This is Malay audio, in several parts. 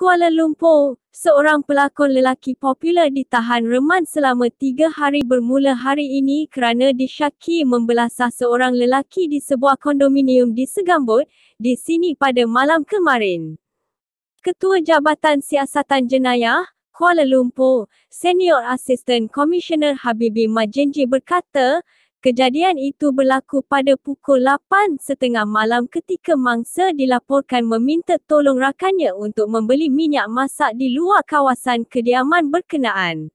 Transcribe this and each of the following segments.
Kuala Lumpur, seorang pelakon lelaki popular ditahan reman selama tiga hari bermula hari ini kerana disyaki membelasah seorang lelaki di sebuah kondominium di Segambut, di sini pada malam kemarin. Ketua Jabatan Siasatan Jenayah, Kuala Lumpur, Senior Assistant Commissioner Habibi Majenji berkata, Kejadian itu berlaku pada pukul 8.30 malam ketika mangsa dilaporkan meminta tolong rakannya untuk membeli minyak masak di luar kawasan kediaman berkenaan.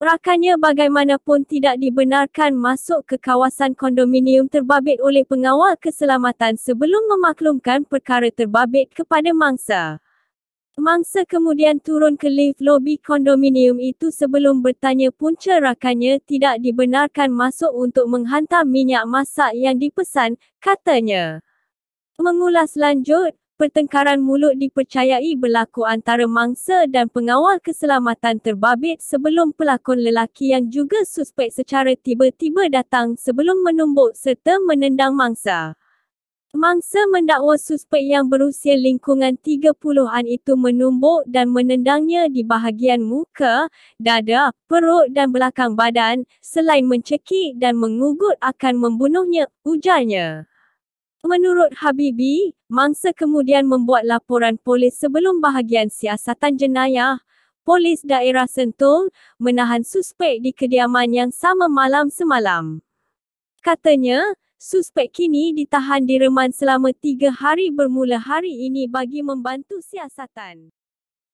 Rakannya bagaimanapun tidak dibenarkan masuk ke kawasan kondominium terbabit oleh pengawal keselamatan sebelum memaklumkan perkara terbabit kepada mangsa. Mangsa kemudian turun ke lift lobi kondominium itu sebelum bertanya punca rakannya tidak dibenarkan masuk untuk menghantar minyak masak yang dipesan, katanya. Mengulas lanjut, pertengkaran mulut dipercayai berlaku antara mangsa dan pengawal keselamatan terbabit sebelum pelakon lelaki yang juga suspek secara tiba-tiba datang sebelum menumbuk serta menendang mangsa. Mangsa mendakwa suspek yang berusia lingkungan 30-an itu menumbuk dan menendangnya di bahagian muka, dada, perut dan belakang badan, selain mencekik dan mengugut akan membunuhnya, ujarnya. Menurut Habibi, mangsa kemudian membuat laporan polis sebelum bahagian siasatan jenayah, polis daerah Sentul, menahan suspek di kediaman yang sama malam semalam. Katanya, Suspek kini ditahan di reman selama tiga hari bermula hari ini bagi membantu siasatan.